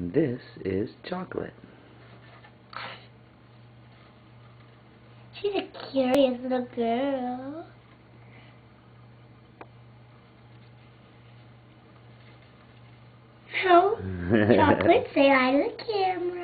And this is chocolate. She's a curious little girl. No. Chocolate, say hi to the camera.